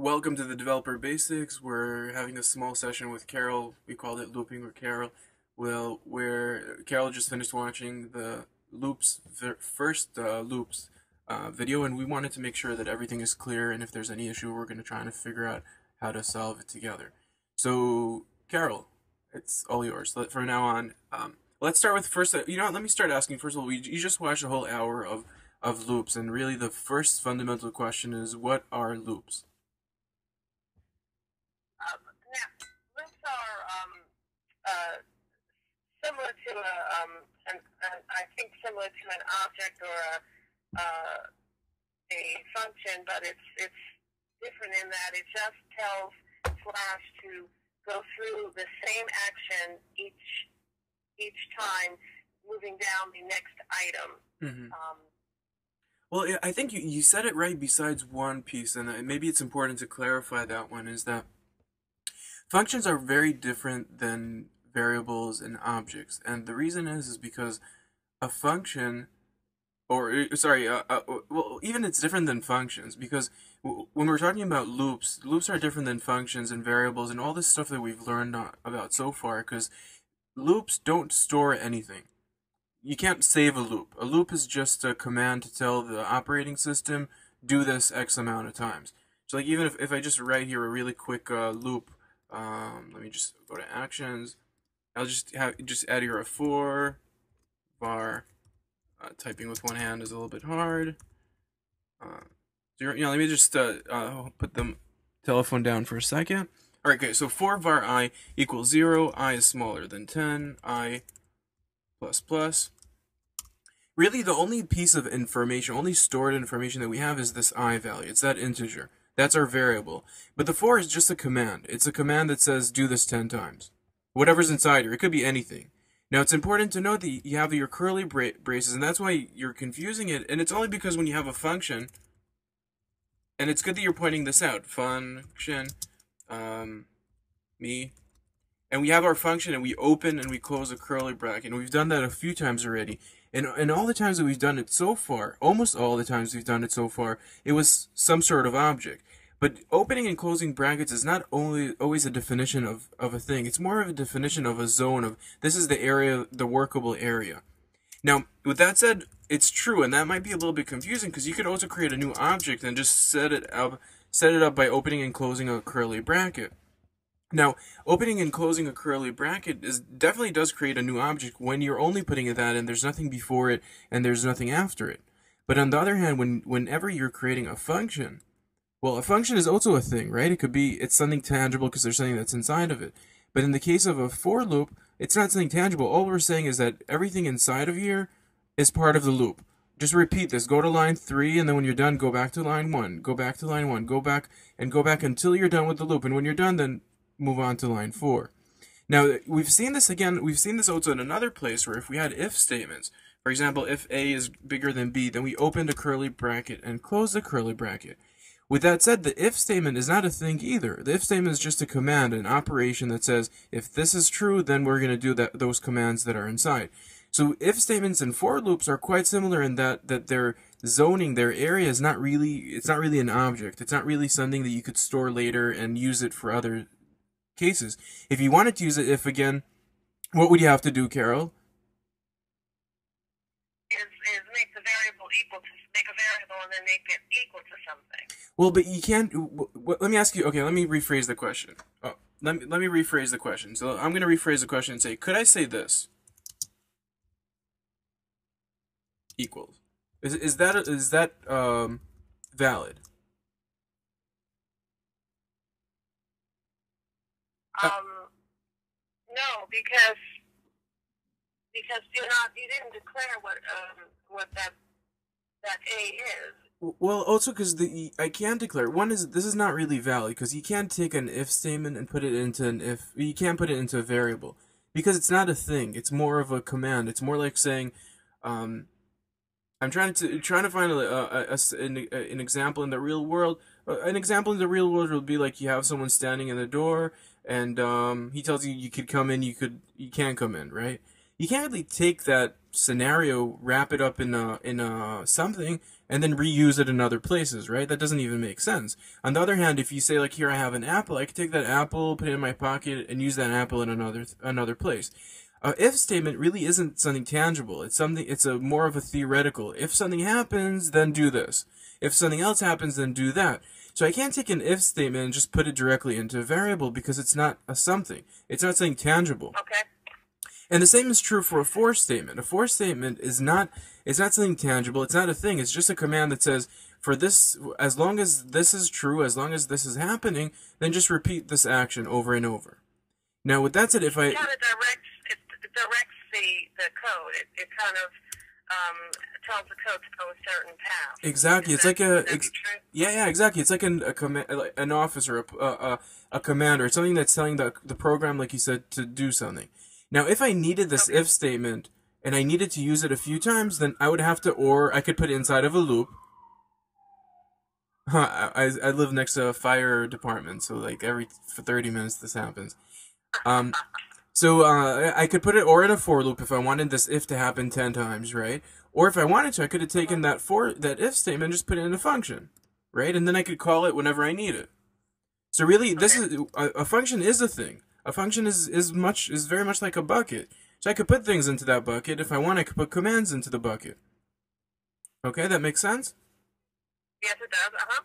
Welcome to the Developer Basics. We're having a small session with Carole. We called it Looping with Carole. Well, where Carole just finished watching the loops first uh, loops uh, video, and we wanted to make sure that everything is clear. And if there's any issue, we're going to try and figure out how to solve it together. So, Carole, it's all yours. Let, from now on, um, let's start with first. You know, what, let me start asking. First of all, we, you just watched a whole hour of of loops, and really the first fundamental question is, what are loops? Similar to a, um, an, an, I think similar to an object or a, uh, a function, but it's it's different in that it just tells Flash to go through the same action each each time, moving down the next item. Mm-hmm. Um, well, I think you, you said it right. Besides one piece, and maybe it's important to clarify that one is that functions are very different than variables and objects. And the reason is is because a function or uh, sorry, uh, uh, well, even it's different than functions because when we're talking about loops, loops are different than functions and variables and all this stuff that we've learned about so far because loops don't store anything. You can't save a loop. A loop is just a command to tell the operating system do this X amount of times. So like even if, if I just write here a really quick uh, loop, um, let me just go to actions, I'll just have just add here a for var. Uh, typing with one hand is a little bit hard. Uh, you know, let me just uh, uh, put the telephone down for a second. All right, okay. So for var i equals zero, i is smaller than ten, i plus plus. Really, the only piece of information, only stored information that we have is this i value. It's that integer. That's our variable. But the for is just a command. It's a command that says do this 10 times whatever's inside here. It could be anything. Now, it's important to note that you have your curly bra braces, and that's why you're confusing it. And it's only because when you have a function, and it's good that you're pointing this out, function, um, me, and we have our function, and we open and we close a curly bracket, and we've done that a few times already. And, and all the times that we've done it so far, almost all the times we've done it so far, it was some sort of object. But opening and closing brackets is not only always a definition of, of a thing, it's more of a definition of a zone of this is the area, the workable area. Now, with that said, it's true, and that might be a little bit confusing because you could also create a new object and just set it up set it up by opening and closing a curly bracket. Now, opening and closing a curly bracket is definitely does create a new object when you're only putting that in, there's nothing before it and there's nothing after it. But on the other hand, when whenever you're creating a function, well, a function is also a thing, right? It could be, it's something tangible because there's something that's inside of it. But in the case of a for loop, it's not something tangible. All we're saying is that everything inside of here is part of the loop. Just repeat this. Go to line 3, and then when you're done, go back to line 1. Go back to line 1. Go back, and go back until you're done with the loop. And when you're done, then move on to line 4. Now, we've seen this again, we've seen this also in another place where if we had if statements, for example, if A is bigger than B, then we open a curly bracket and close the curly bracket. With that said, the if statement is not a thing either. The if statement is just a command, an operation that says, if this is true, then we're going to do that, those commands that are inside. So if statements and for loops are quite similar in that, that their zoning, their area is not really, it's not really an object. It's not really something that you could store later and use it for other cases. If you wanted to use it if again, what would you have to do, Carole? Is, is make the variable equal to make a variable and then make it equal to something. Well, but you can't. Let me ask you. Okay, let me rephrase the question. Oh, let me let me rephrase the question. So I'm going to rephrase the question and say, could I say this? Equals. Is is that is that um valid? Um, no, because because you're not you didn't declare what um what that that A is. Well, also because the I can declare one is this is not really valid because you can't take an if statement and put it into an if you can't put it into a variable because it's not a thing. It's more of a command. It's more like saying, um, I'm trying to trying to find a, a, a an, an example in the real world. Uh, an example in the real world would be like you have someone standing in the door and um, he tells you you could come in, you could you can't come in, right? You can't really take that scenario, wrap it up in a in a something, and then reuse it in other places, right? That doesn't even make sense. On the other hand, if you say like here I have an apple, I can take that apple, put it in my pocket, and use that apple in another another place. A if statement really isn't something tangible. It's something. It's a more of a theoretical. If something happens, then do this. If something else happens, then do that. So I can't take an if statement and just put it directly into a variable because it's not a something. It's not something tangible. Okay. And the same is true for a for statement. A for statement is not it's not something tangible. It's not a thing. It's just a command that says for this as long as this is true, as long as this is happening, then just repeat this action over and over. Now with that said, if I It kind of directs it, directs the the code. It, it kind of um, tells the code to go a certain path. exactly, Is it's that- like a ex- Yeah, yeah, exactly. It's like an a like an officer, a, a, a commander, it's something that's telling the the program, like you said, to do something. Now, if I needed this if statement and I needed to use it a few times, then I would have to, or I could put it inside of a loop. Huh, I I live next to a fire department, so like every for thirty minutes this happens. Um, so uh, I could put it or in a for loop if I wanted this if to happen ten times, right? Or if I wanted to, I could have taken that for that if statement and just put it in a function, right? And then I could call it whenever I need it. So really, this is a, a function is a thing. A function is is much is very much like a bucket. So I could put things into that bucket if I want. I could put commands into the bucket. Okay, that makes sense. Yes, it does. Uh huh.